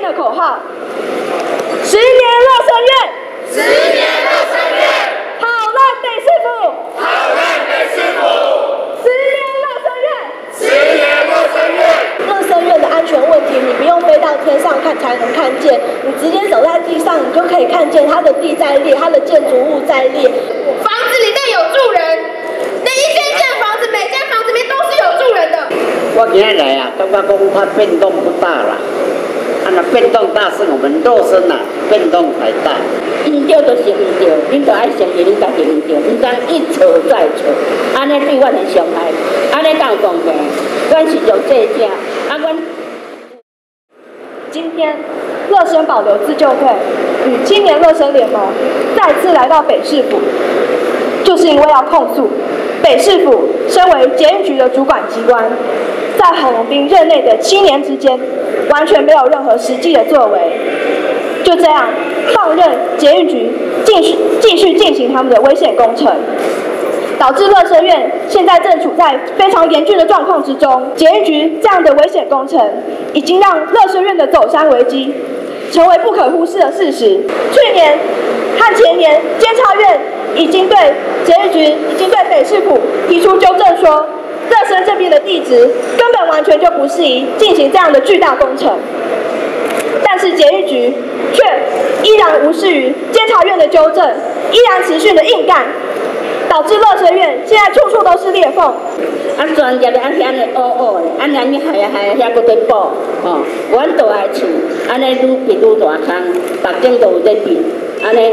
天的口号：十年乐生院，十年乐生院，好烂北师傅，好烂北师傅，十年乐生院，十年乐生院。乐生院的安全问题，你不用飞到天上看才能看见，你直接走在地上，你就可以看见它的地在裂，它的建筑物在裂。房子里面有住人，那一间间房子，每间房子里面都是有住人的。我今天来啊，刚刚讲它变动不大啦。啊，那变动大是我们肉身啊，变动才大。唔对就是唔对，恁就爱承认恁家己唔对，唔当一错再错，安尼对阮的伤害，安尼当公平，阮是做这者，啊阮。今天，乐生保留自救会与青年乐生联盟再次来到北市府，就是因为要控诉北市府身为捷运局的主管机关，在郝龙斌任内的七年之间，完全没有任何实际的作为，就这样放任捷运局继续继续进行他们的危险工程。导致乐生院现在正处在非常严峻的状况之中。捷运局这样的危险工程，已经让乐生院的走山危机成为不可忽视的事实。去年和前年，监察院已经对捷运局、已经对北市府提出纠正说，乐生这边的地质根本完全就不适宜进行这样的巨大工程。但是捷运局却依然无视于监察院的纠正，依然持续的硬干。导致乐生院现在处处都是裂缝。啊，专业的啊，遐尼乌乌的，啊，安尼害啊害啊，遐搁在补，吼，阮都爱厝，安尼愈变愈大坑，目镜都有在变，安尼，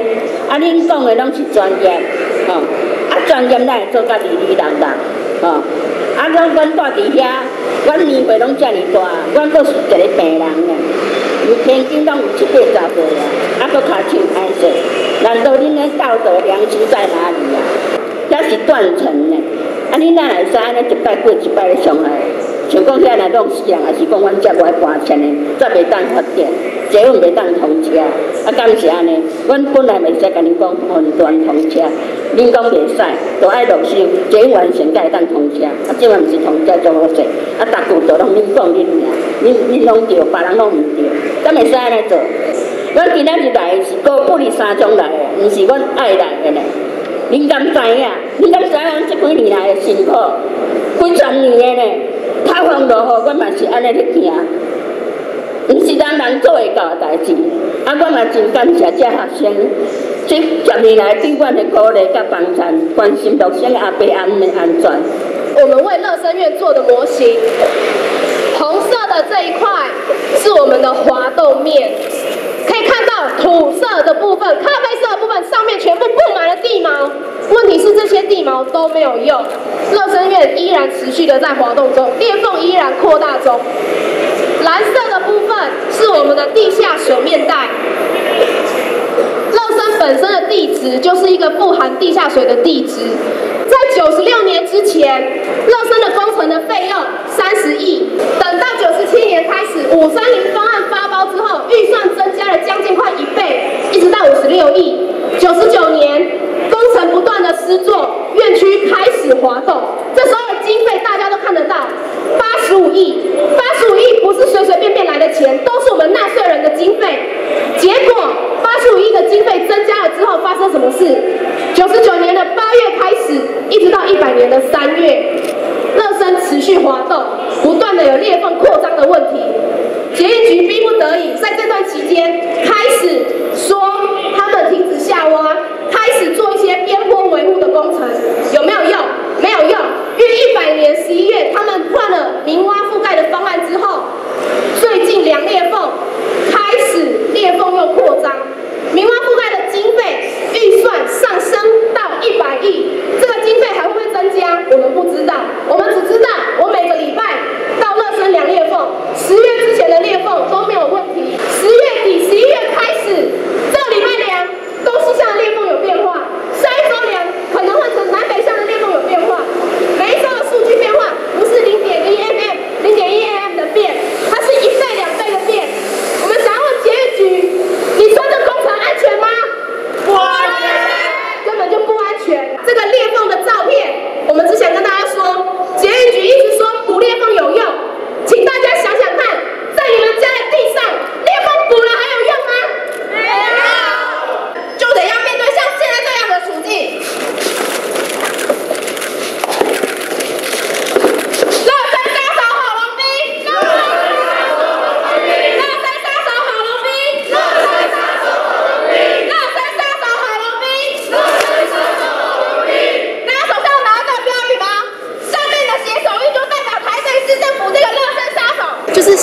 啊，恁讲的拢是专业，吼，啊，专业咱会做家己理人人，吼，啊，阮阮住伫遐，阮年岁拢遮尔大，阮搁是一个病人呢，有天经拢有七八十岁啊，啊，搁骹穿歹势，难道恁的道德良知在哪里啊？遐是断层呢，啊！你哪会使安尼一摆过一摆咧上来？像讲遐来弄死人，还是讲阮遮外搬迁的，则袂当发展，捷运袂当车。啊，敢是安尼？阮本来袂使甲恁讲分段通车，恁讲袂使，就爱落手，捷运完成才会当通车。啊，即摆毋是通车做好势，啊，逐句都拢恁讲恁尔，恁恁拢对，别人拢毋对，敢会使安尼做？阮今仔日来是高不离三中来的，毋是阮爱来的呢。恁敢知影？恁敢知影？即几年来的辛苦，几十年的呢？塌方落雨，阮嘛是安尼咧行，人做会到的代志。啊，阮嘛真感谢这学生，这十年来对阮的鼓励甲帮衬，关心学生阿伯阿姆的安全。我们为乐生院做的模型，红色的这一块是我们的滑动面。可以看到土色的部分、咖啡色的部分上面全部布满了地毛。问题是这些地毛都没有用，乐生院依然持续的在滑动中，裂缝依然扩大中。蓝色的部分是我们的地下水面带。乐生本身的地质就是一个富含地下水的地质。在九十六年之前，乐生的工程的费用三十亿，等到九十七年开始五三零方案发包之后，预算增加了将近快一倍，一直到五十六亿。九十九年，工程不断的施作，院区开始滑动，这时候的经费大家都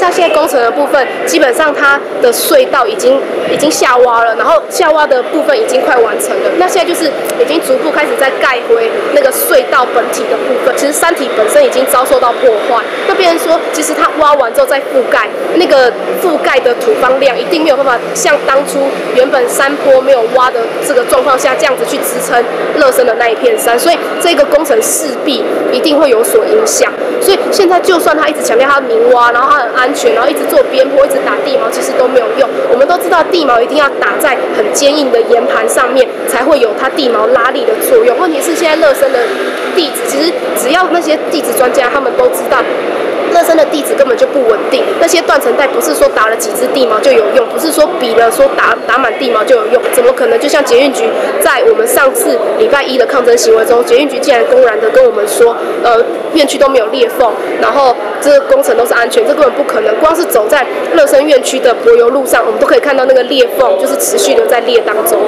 那现在工程的部分，基本上它的隧道已经已经下挖了，然后下挖的部分已经快完成了。那现在就是已经逐步开始在盖回那个隧道本体的部分。其实山体本身已经遭受到破坏。那别人说，其实它挖完之后再覆盖，那个覆盖的土方量一定没有办法像当初原本山坡没有挖的这个状况下这样子去支撑乐生的那一片山，所以这个工程势必一定会有所影响。所以现在就算他一直强调他明挖，然后他很安然后一直做边坡，一直打地锚，其实都没有用。我们都知道地锚一定要打在很坚硬的岩盘上面，才会有它地锚拉力的作用。问题是现在乐生的地址，其实只要那些地质专家他们都知道。乐生的地址根本就不稳定，那些断层带不是说打了几只地锚就有用，不是说比了说打打满地锚就有用，怎么可能？就像捷运局在我们上次礼拜一的抗争行为中，捷运局竟然公然的跟我们说，呃，院区都没有裂缝，然后这个工程都是安全，这根本不可能。光是走在乐生院区的柏油路上，我们都可以看到那个裂缝就是持续的在裂当中。